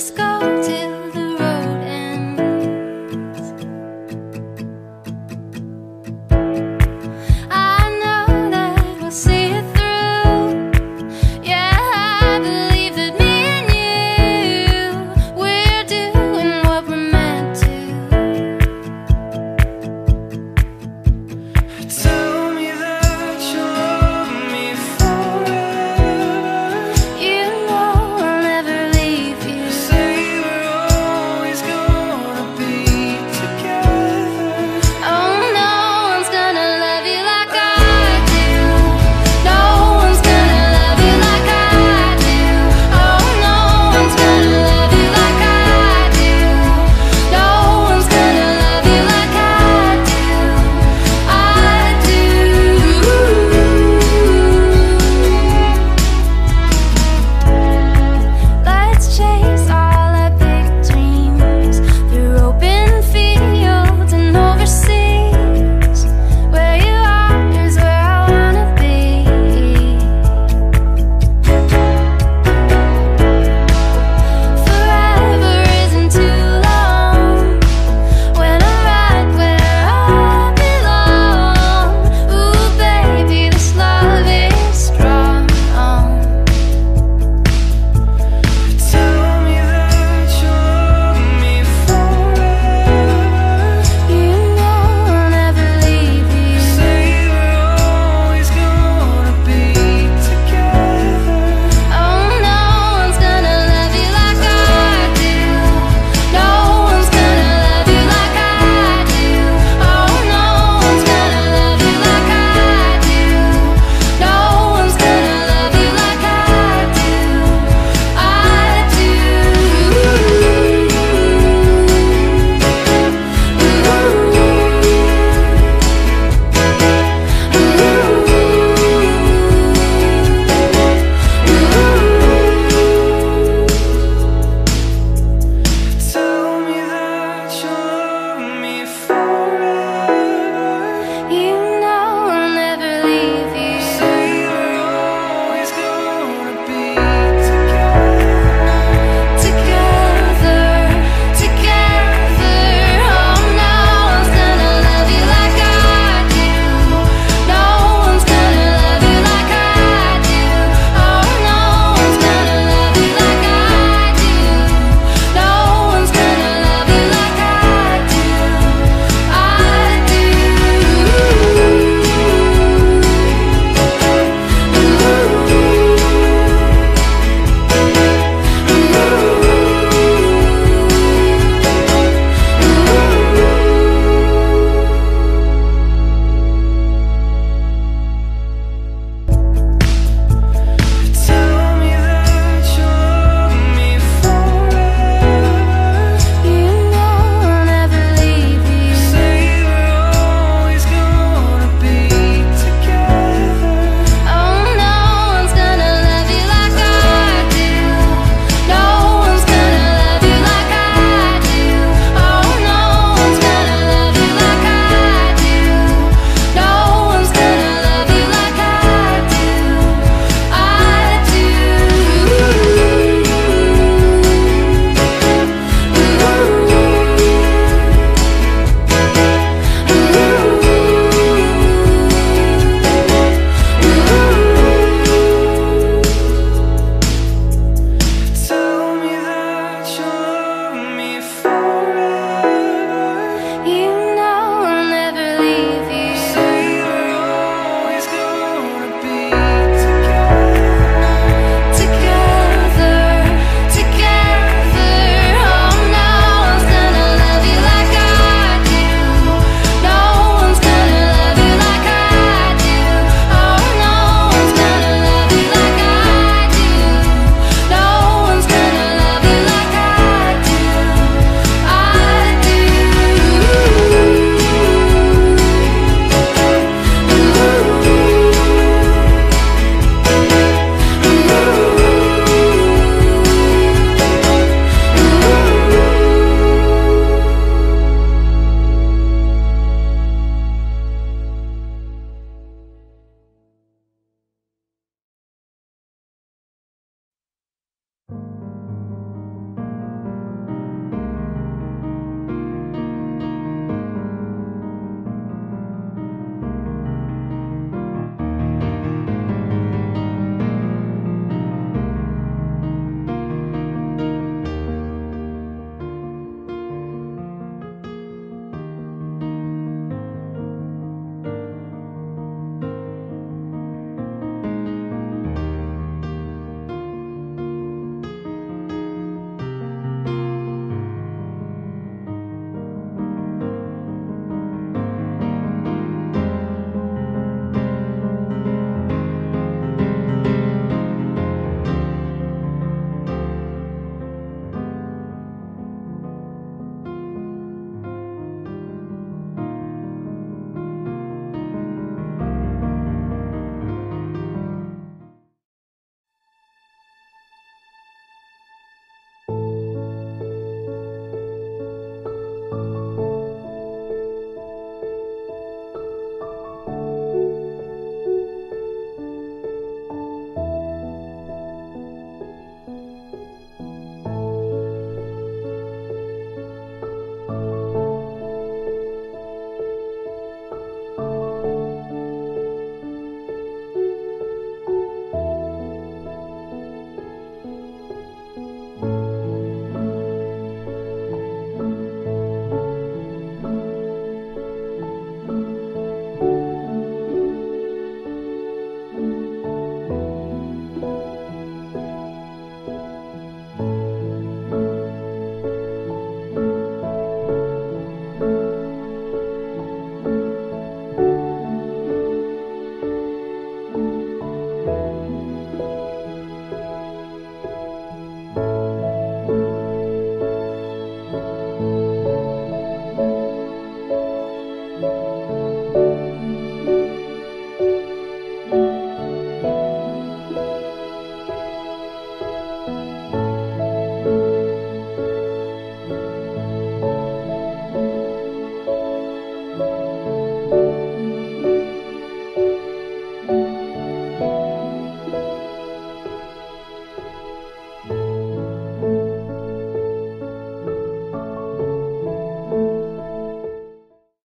sky.